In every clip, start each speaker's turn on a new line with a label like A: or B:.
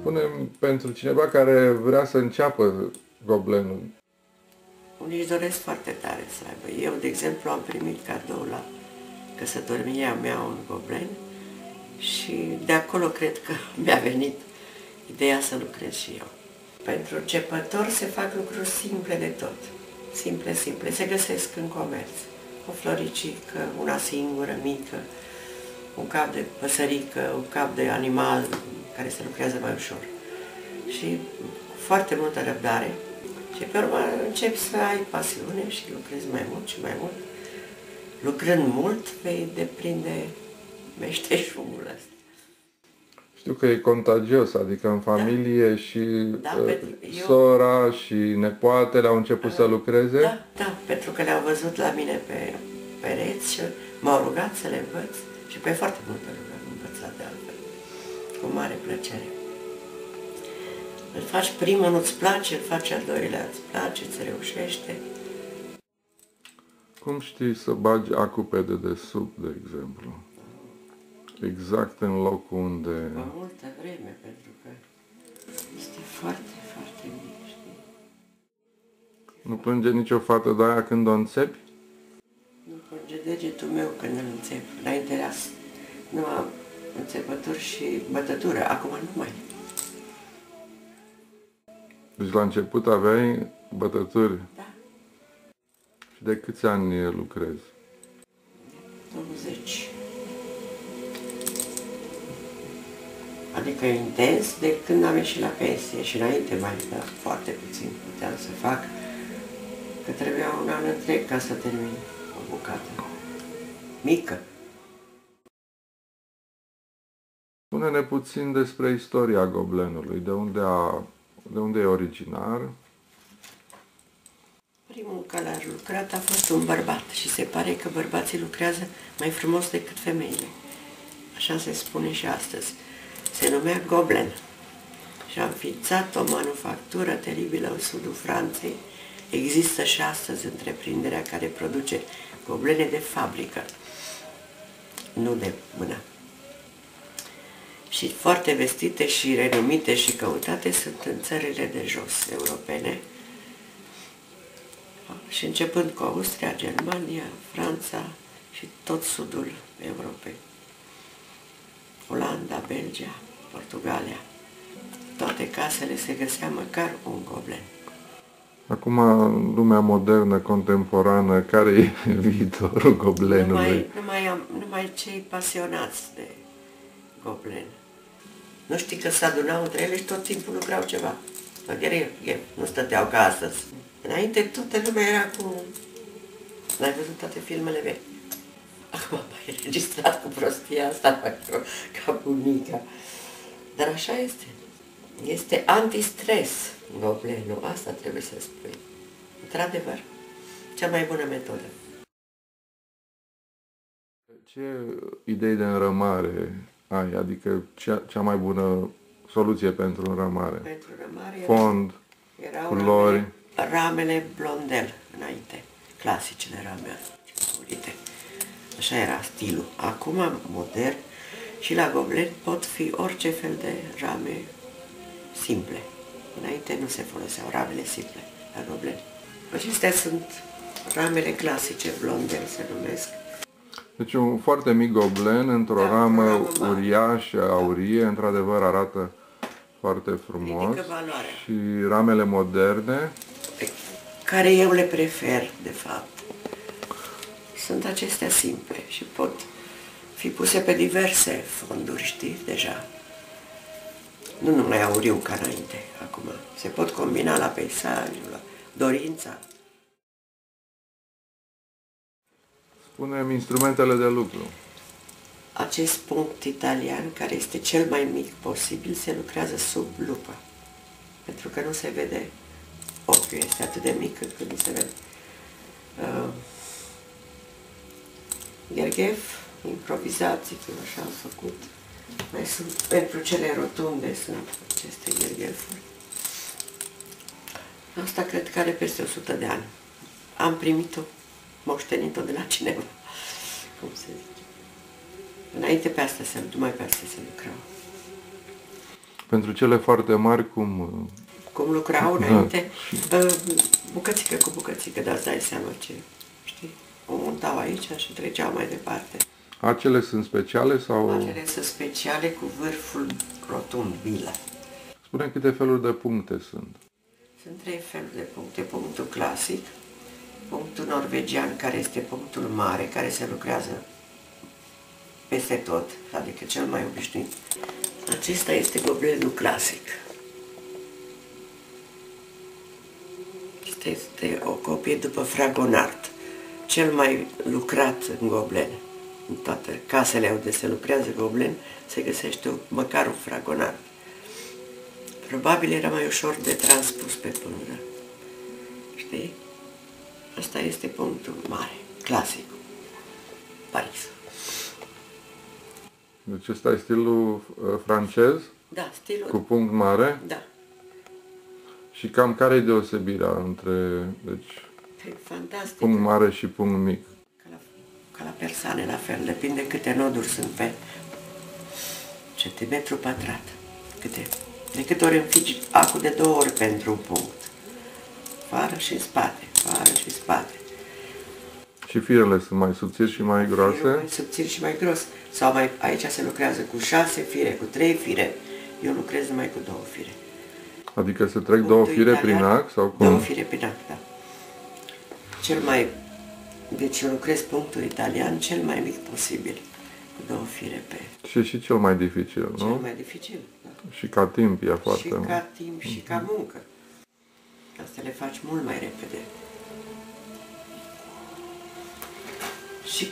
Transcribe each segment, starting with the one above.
A: Spunem pentru cineva care vrea să înceapă goblenul.
B: Unii își doresc foarte tare să aibă. Eu, de exemplu, am primit cadou la căsătoria mea un goblen și de acolo cred că mi-a venit ideea să lucrez și eu. Pentru începător se fac lucruri simple de tot. Simple, simple. Se găsesc în comerț. O floricică, una singură, mică, un cap de păsărică, un cap de animal care se lucrează mai ușor. Și cu foarte multă răbdare. Și pe urmă începi să ai pasiune și lucrezi mai mult și mai mult. Lucrând mult, vei deprinde meșteșugul ăsta.
A: Știu că e contagios, adică în familie da. și
B: Da,
A: uh,
B: pentru- eu-
A: sora și nepoatele au început să lucreze.
B: Da, da, pentru că le-au văzut la mine pe pereți și m-au rugat să le învăț și pe foarte multe lucruri am învățat de altfel. Cu mare plăcere. Îl faci primul, nu-ți place, îl faci al doilea, îți place, îți reușește.
A: Cum știi să bagi acupe de desubt, de exemplu? Exact în locul unde...
B: Cu multă vreme, pentru că este foarte, foarte mic, știi?
A: Nu plânge nicio fată de aia când o înțepi?
B: Nu curge degetul meu când îl înțep. Înainte era s- numai înțepături și bătătură, acum nu mai.
A: Deci la început aveai bătături.
B: Da,
A: Și de câți ani lucrezi?
B: 20. Adică intens de când am ieșit la pensie și înainte mai, dar foarte puțin puteam să fac, că trebuia un an întreg ca să termin o bucată. Mică.
A: Spune-ne puțin despre istoria goblenului, de unde, a, de unde e originar,
B: Primul care a lucrat a fost un bărbat și se pare că bărbații lucrează mai frumos decât femeile. Așa se spune și astăzi. Se numea Goblen și a înființat o manufactură teribilă în sudul Franței. Există și astăzi întreprinderea care produce goblene de fabrică, nu de mână. Și foarte vestite și renumite și căutate sunt în țările de jos europene, și începând cu Austria, Germania, Franța și tot sudul Europei. Olanda, Belgia, Portugalia. Toate casele se găsea măcar un goblen.
A: Acum, în lumea modernă, contemporană, care e viitorul goblenului?
B: Numai, numai, am, numai cei pasionați de goblen. Nu știi că se adunau între ele și tot timpul lucrau ceva. La gherie, nu stăteau ca astăzi. Înainte toată lumea era cu... N-ai văzut toate filmele vechi? Acum am mai înregistrat cu prostia asta ca, ca bunica. Dar așa este. Este antistres goblenul. Asta trebuie să spui. Într-adevăr, cea mai bună metodă.
A: Ce idei de înrămare ai? Adică cea, cea mai bună soluție pentru înrămare?
B: Pentru rămare era-
A: Fond,
B: erau
A: culori.
B: ramele, ramele blondel înainte, clasicele rame colorite. Așa era stilul. Acum, modern, și la goblet pot fi orice fel de rame simple. Înainte nu se foloseau ramele simple la goblet. Acestea sunt ramele clasice, blondel se numesc.
A: Deci un foarte mic goblen într-o
B: Da,
A: ramă
B: o ramă mare.
A: uriașă, aurie, într-adevăr arată foarte frumos.
B: Ridică valoarea.
A: Și ramele moderne,
B: pe care eu le prefer, de fapt, sunt acestea simple și pot fi puse pe diverse fonduri, știți, deja. Nu numai auriu ca înainte, acum. Se pot combina la peisaj, la dorința.
A: Spunem instrumentele de lucru.
B: Acest punct italian, care este cel mai mic posibil, se lucrează sub lupă. Pentru că nu se vede ochiul, este atât de mic încât nu se vede. Uh, gherghef, improvizații, că așa am făcut. Mai sunt, pentru cele rotunde sunt aceste gherghefuri. Asta cred că are peste 100 de ani. Am primit-o, moștenit-o de la cineva, cum se zice. Înainte pe asta se, numai pe asta se lucrau.
A: Pentru cele foarte mari, cum...
B: Cum lucrau înainte, da. bucățică cu bucățică, dar îți dai seama ce, știi? O montau aici și treceau mai departe.
A: Acele sunt speciale sau...
B: Acele sunt speciale cu vârful rotund, bilă.
A: Spune câte feluri de puncte sunt.
B: Sunt trei feluri de puncte. Punctul clasic, punctul norvegian, care este punctul mare, care se lucrează peste tot, adică cel mai obișnuit. Acesta este goblenul clasic. Este o copie după Fragonard, cel mai lucrat în goblen în toate casele unde se lucrează goblen, se găsește măcar un fragonar. Probabil era mai ușor de transpus pe pânză. Știi? Asta este punctul mare, clasic. Paris.
A: Deci ăsta e stilul uh, francez?
B: Da, stilul...
A: Cu punct mare?
B: Da.
A: Și cam care e deosebirea între deci,
B: e fantastic.
A: punct mare și punct mic?
B: ca la persoane la fel, depinde câte noduri sunt pe centimetru pătrat. Câte, de câte ori înfigi acul de două ori pentru un punct. Fară și spate, fară și spate.
A: Și firele sunt mai subțiri și mai groase? Firele
B: mai subțiri și mai gros. Sau mai, aici se lucrează cu șase fire, cu trei fire. Eu lucrez numai cu două fire.
A: Adică se trec două fire italian, prin ac? Sau cum?
B: Două fire prin ac, da. Cel mai deci eu lucrez punctul italian cel mai mic posibil, cu două fire pe...
A: Și și cel mai dificil, nu?
B: Cel mai dificil, da.
A: Și ca timp e foarte
B: Și ca timp și ca muncă. Asta le faci mult mai repede. Și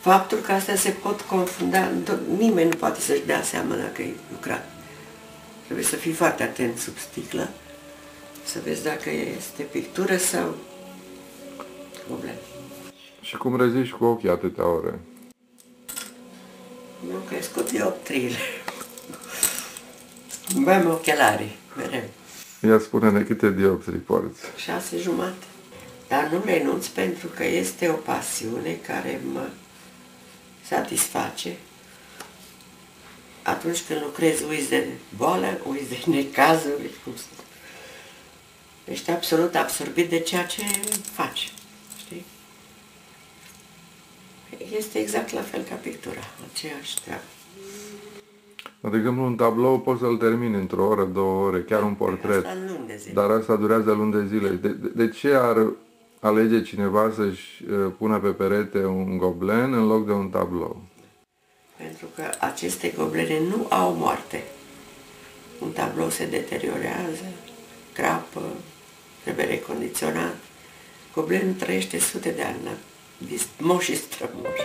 B: faptul că astea se pot confunda, nimeni nu poate să-și dea seama dacă e lucrat. Trebuie să fii foarte atent sub sticlă, să vezi dacă este pictură sau probleme.
A: Și cum reziști cu ochii atâtea ore?
B: Mi-au crescut dioptriile. Băm ochelarii, mereu.
A: Ia spune-ne câte dioptrii porți.
B: Șase jumate. Dar nu renunț pentru că este o pasiune care mă satisface. Atunci când lucrez, uiți de boală, uiți de necazuri, cum Ești absolut absorbit de ceea ce faci este exact la fel ca pictura, aceeași treabă.
A: De exemplu, un tablou poți să-l termini într-o oră, două ore, chiar un portret.
B: Asta luni de zile.
A: Dar asta durează luni de zile. De, de, de ce ar alege cineva să-și uh, pună pe perete un goblen în loc de un tablou?
B: Pentru că aceste goblene nu au moarte. Un tablou se deteriorează, crapă, trebuie recondiționat. Goblenul trăiește sute de ani moși strămoși.